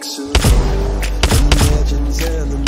Been the legends and the